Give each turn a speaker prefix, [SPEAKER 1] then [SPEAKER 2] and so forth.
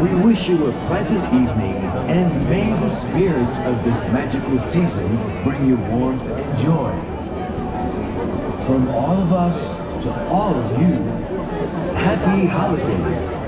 [SPEAKER 1] We wish you a pleasant evening and may the spirit of this magical season bring you warmth and joy. From all of us to all of you, happy holidays.